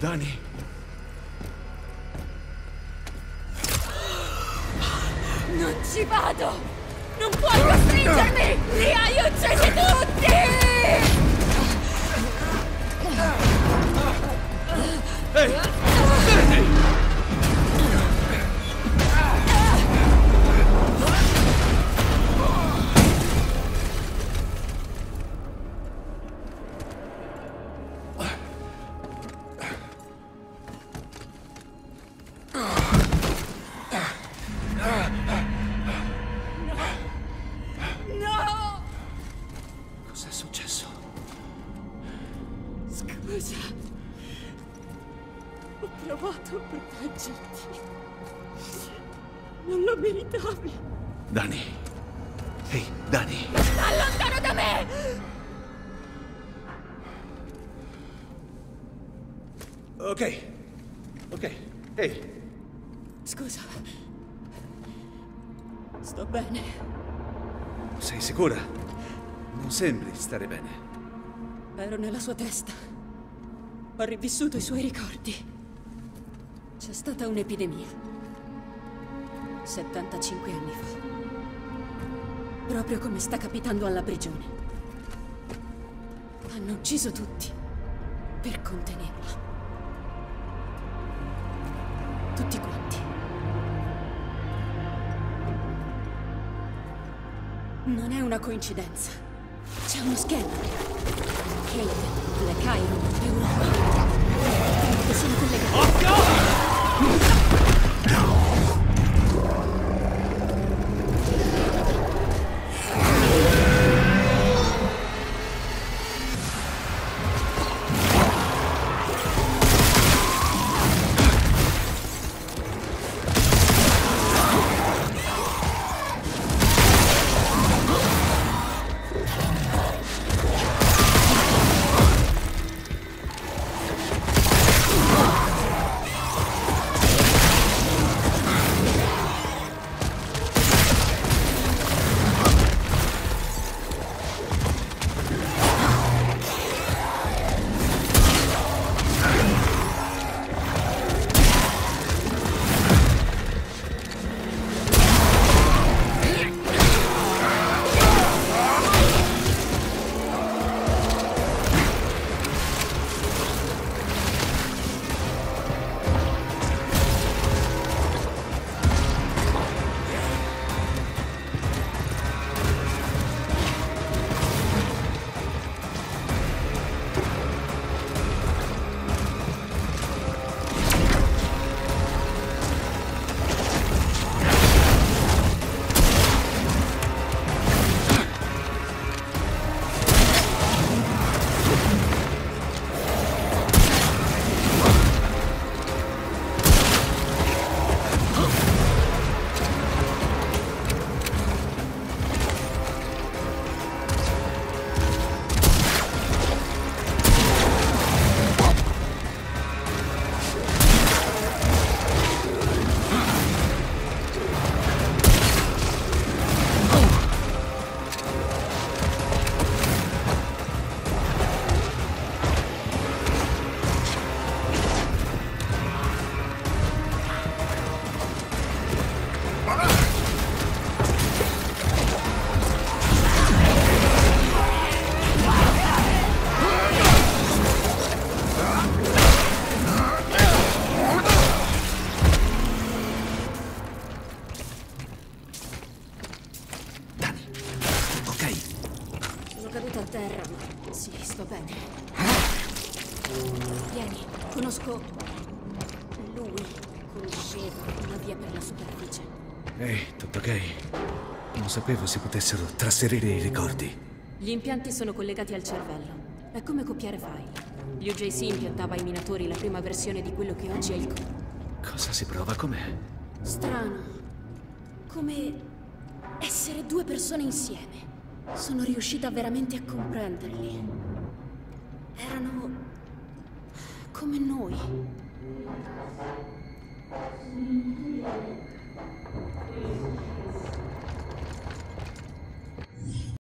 Dani. Non ci vado! Non puoi costringermi! Scusa. Ho provato a proteggerti. Non lo meritavi. Dani. Ehi, Dani. Sta lontano da me! Ok. Ok. Ehi. Scusa. Sto bene. Sei sicura? Non sembri stare bene. Ero nella sua testa. Ho rivissuto i suoi ricordi. C'è stata un'epidemia. 75 anni fa. Proprio come sta capitando alla prigione. Hanno ucciso tutti per contenerla. Tutti quanti. Non è una coincidenza. C'è uno schema. Let's go! Terra, sì, sto bene. Vieni, conosco. Lui conosceva una via per la superficie. Ehi, tutto ok? Non sapevo si potessero trasferire i ricordi. Gli impianti sono collegati al cervello. È come copiare file. L'UJC impiantava ai minatori la prima versione di quello che oggi è il co- Cosa si prova com'è? Strano. Come essere due persone insieme. Sono riuscita veramente a comprenderli. Erano... come noi. Mm.